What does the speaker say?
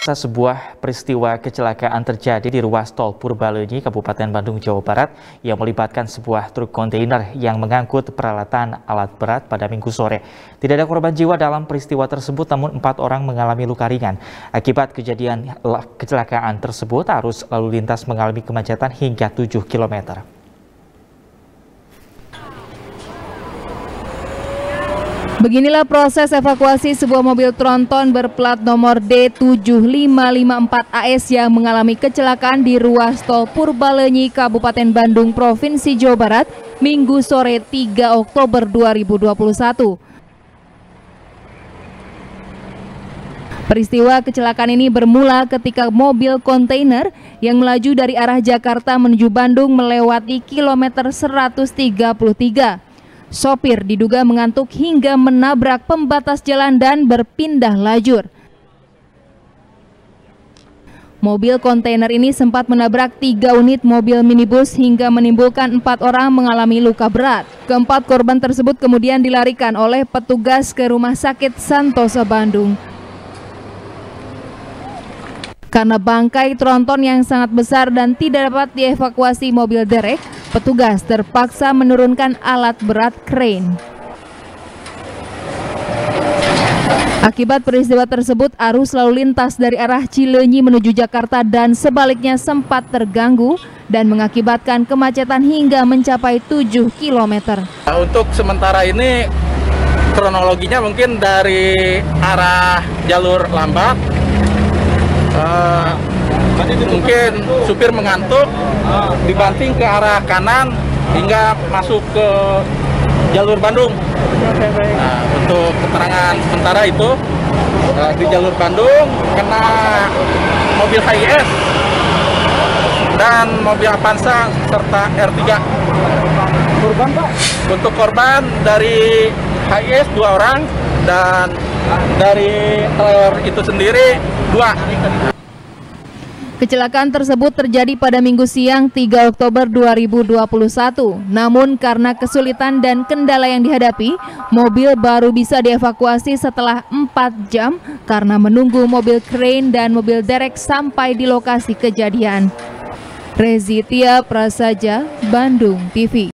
Sebuah peristiwa kecelakaan terjadi di ruas tol Purbalenyi, Kabupaten Bandung, Jawa Barat yang melibatkan sebuah truk kontainer yang mengangkut peralatan alat berat pada minggu sore. Tidak ada korban jiwa dalam peristiwa tersebut, namun empat orang mengalami luka ringan. Akibat kejadian kecelakaan tersebut, arus lalu lintas mengalami kemacetan hingga 7 kilometer. Beginilah proses evakuasi sebuah mobil tronton berplat nomor D7554AS yang mengalami kecelakaan di ruas tol Purbalenyi, Kabupaten Bandung, Provinsi Jawa Barat, Minggu sore 3 Oktober 2021. Peristiwa kecelakaan ini bermula ketika mobil kontainer yang melaju dari arah Jakarta menuju Bandung melewati kilometer 133. Sopir diduga mengantuk hingga menabrak pembatas jalan dan berpindah lajur. Mobil kontainer ini sempat menabrak tiga unit mobil minibus hingga menimbulkan empat orang mengalami luka berat. Keempat korban tersebut kemudian dilarikan oleh petugas ke Rumah Sakit Santosa Bandung. Karena bangkai tronton yang sangat besar dan tidak dapat dievakuasi mobil derek, petugas terpaksa menurunkan alat berat crane. Akibat peristiwa tersebut, arus lalu lintas dari arah Cilenyi menuju Jakarta dan sebaliknya sempat terganggu dan mengakibatkan kemacetan hingga mencapai 7 km. Untuk sementara ini kronologinya mungkin dari arah jalur lambat uh, mungkin supir mengantuk dibanting ke arah kanan hingga masuk ke jalur Bandung. Nah, untuk keterangan sementara itu uh, di jalur Bandung kena mobil HIS dan mobil Avanza serta R3. Korban Pak? Untuk korban dari HIS dua orang dan dari trailer itu sendiri dua. Kecelakaan tersebut terjadi pada Minggu siang 3 Oktober 2021. Namun karena kesulitan dan kendala yang dihadapi, mobil baru bisa dievakuasi setelah 4 jam karena menunggu mobil crane dan mobil derek sampai di lokasi kejadian. Rezitia Prasaja, Bandung TV